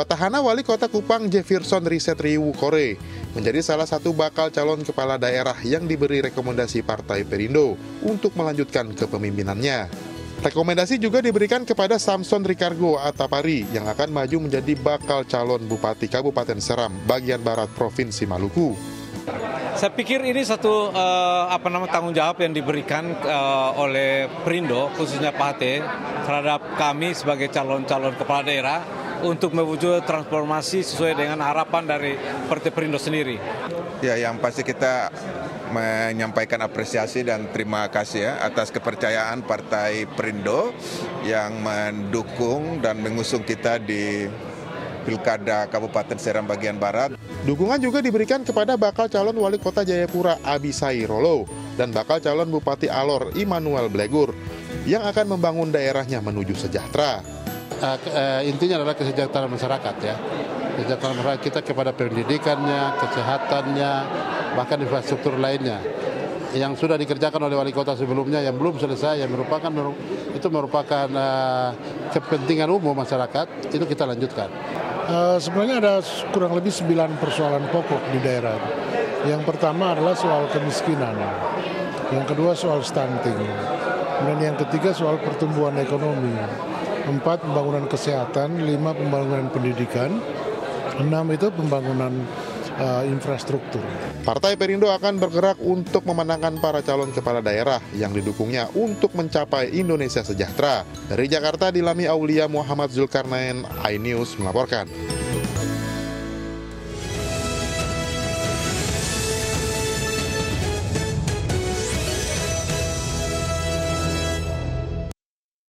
Petahana Wali Kota Kupang Jefferson Riset Riwu Kore menjadi salah satu bakal calon kepala daerah yang diberi rekomendasi Partai Perindo untuk melanjutkan kepemimpinannya. Rekomendasi juga diberikan kepada Samson Ricardo Atapari yang akan maju menjadi bakal calon Bupati Kabupaten Seram bagian barat Provinsi Maluku. Saya pikir ini satu uh, apa nama tanggung jawab yang diberikan uh, oleh Perindo khususnya Pak Hate terhadap kami sebagai calon-calon kepala daerah untuk mewujud transformasi sesuai dengan harapan dari Partai Perindo sendiri. Ya, yang pasti kita menyampaikan apresiasi dan terima kasih ya atas kepercayaan Partai Perindo yang mendukung dan mengusung kita di Pilkada Kabupaten Seram bagian Barat. Dukungan juga diberikan kepada bakal calon wali kota Jayapura Abisai Rolo dan bakal calon Bupati Alor Immanuel Blegur yang akan membangun daerahnya menuju sejahtera. Uh, intinya adalah kesejahteraan masyarakat ya. Kesejahteraan masyarakat kita kepada pendidikannya, kesehatannya, bahkan infrastruktur lainnya yang sudah dikerjakan oleh wali kota sebelumnya yang belum selesai yang merupakan itu merupakan uh, kepentingan umum masyarakat itu kita lanjutkan. Uh, sebenarnya ada kurang lebih sembilan persoalan pokok di daerah. Yang pertama adalah soal kemiskinan, yang kedua soal stunting, dan yang ketiga soal pertumbuhan ekonomi, empat pembangunan kesehatan, lima pembangunan pendidikan, enam itu pembangunan uh, infrastruktur. Partai Perindo akan bergerak untuk memenangkan para calon kepala daerah yang didukungnya untuk mencapai Indonesia sejahtera. Dari Jakarta, Dilami Aulia Muhammad Zulkarnain, iNews melaporkan.